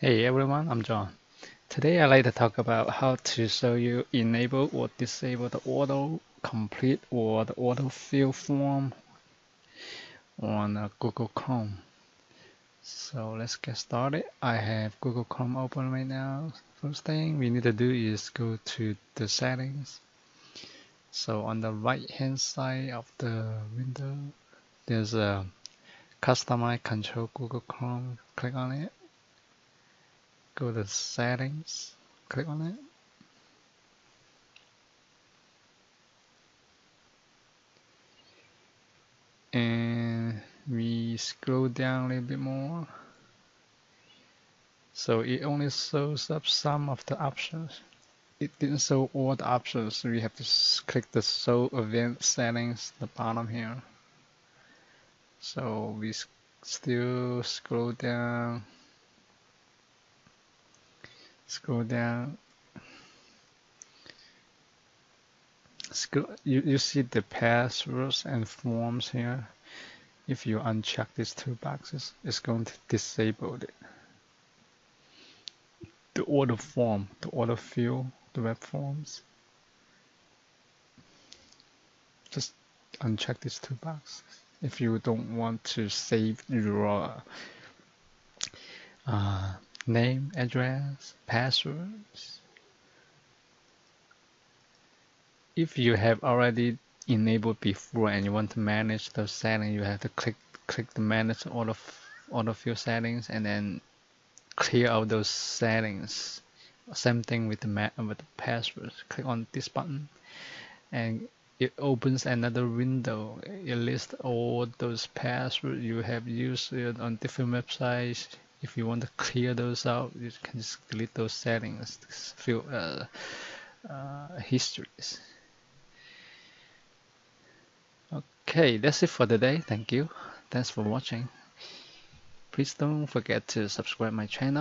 Hey everyone, I'm John. Today I'd like to talk about how to show you enable or disable the auto complete or the auto fill form on uh, Google Chrome. So let's get started. I have Google Chrome open right now. First thing we need to do is go to the settings. So on the right hand side of the window, there's a customize control Google Chrome. Click on it go to settings, click on it. And we scroll down a little bit more. So it only shows up some of the options. It didn't show all the options. So we have to click the show event settings the bottom here. So we still scroll down scroll down. Scroll, you, you see the passwords and forms here. If you uncheck these two boxes it's going to disable it. The order form the autofill the web forms. Just uncheck these two boxes. If you don't want to save your uh, name, address, passwords. If you have already enabled before and you want to manage those settings, you have to click click the manage all of all of your settings and then clear out those settings. Same thing with the with the passwords. Click on this button and it opens another window. It lists all those passwords you have used on different websites if you want to clear those out you can just delete those settings fill uh, uh, histories. Okay that's it for today thank you. Thanks for watching. Please don't forget to subscribe my channel